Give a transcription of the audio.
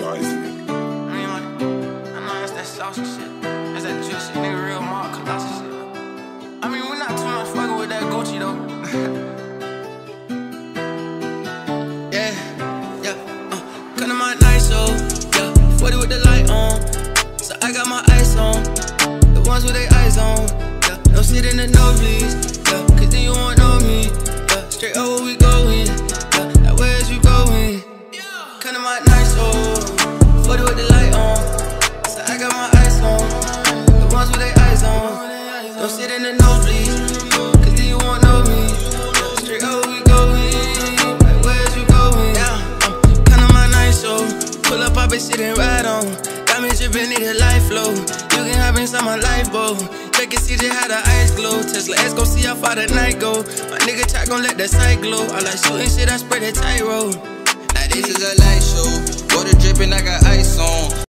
size, nigga. I mean, like, I know that's that saucy shit. That's that drill shit, nigga, real Mark Colossus shit. I mean, we're not too much fucking with that Gucci though. yeah, yeah, uh, come to my night show, yeah, 40 with the light on. So I got my ice on, the ones with their eyes on, yeah, no sit in the nosebleeds, yeah, cause then you won't know me, yeah, straight up where we going, yeah, now where's you going? Come to my night show, 40 with the light on, so I got my eyes on, the ones with their eyes on, don't sit in the nosebleeds, cause then you won't know me, straight where we going, like where's you going? Yeah, come to my night show, pull up, I been sitting right on. Got me drippin', need a life flow. You can hop inside my lifeboat. Check and see just how the ice glow. Tesla S, go see how far the night go. My nigga try gon' let the sight glow. I like shooting shit, I spread a tight road. Now this is a light show. Water dripping, I got ice on.